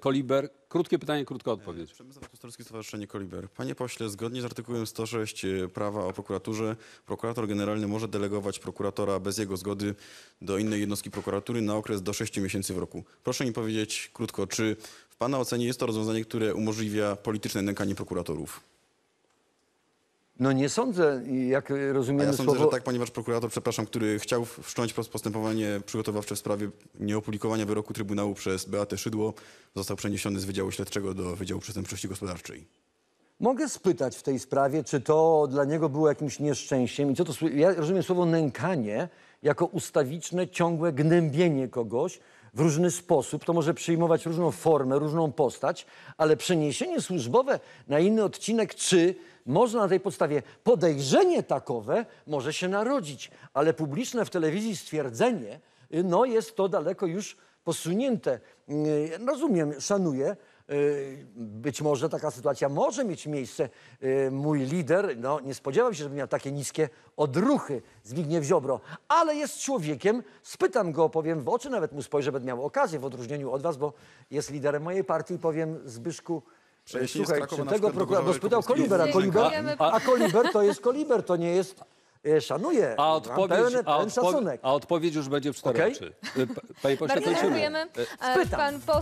Koliber. Krótkie pytanie, krótka odpowiedź. Przemysław Kustorski, Stowarzyszenie Koliber. Panie pośle, zgodnie z artykułem 106 prawa o prokuraturze, prokurator generalny może delegować prokuratora bez jego zgody do innej jednostki prokuratury na okres do 6 miesięcy w roku. Proszę mi powiedzieć krótko, czy w Pana ocenie jest to rozwiązanie, które umożliwia polityczne nękanie prokuratorów? No nie sądzę, jak A rozumiemy ja sądzę, słowo... że tak, ponieważ prokurator, przepraszam, który chciał wszcząć postępowanie przygotowawcze w sprawie nieopublikowania wyroku Trybunału przez Beatę Szydło, został przeniesiony z Wydziału Śledczego do Wydziału Przestępczości Gospodarczej. Mogę spytać w tej sprawie, czy to dla niego było jakimś nieszczęściem i co to... Ja rozumiem słowo nękanie jako ustawiczne, ciągłe gnębienie kogoś w różny sposób. To może przyjmować różną formę, różną postać, ale przeniesienie służbowe na inny odcinek, czy można na tej podstawie podejrzenie takowe może się narodzić, ale publiczne w telewizji stwierdzenie, y, no jest to daleko już posunięte. Y, Rozumiem, szanuję, Być może taka sytuacja może mieć miejsce. Y, Mój lider no, nie spodziewał się, żeby miał takie niskie odruchy, Zbigniew Ziobro, ale jest człowiekiem, spytam go, powiem w oczy, nawet mu spojrzę, będę miał okazję w odróżnieniu od was, bo jest liderem mojej partii i powiem Zbyszku, Przeniesienie słuchaj, czy tego Gorzowa spytał Wielkopolskiego Koliber, a Koliber, Dziękujemy. a Koliber to jest Koliber, to nie jest, e, szanuję, A odpowiedź, pełen, a, odpowiedź, szacunek. a odpowiedź już będzie w cztery Okej. oczy. Y, p- Panie pośle, Bardzo dziękujemy. Y, E, Spytam. Pan poseł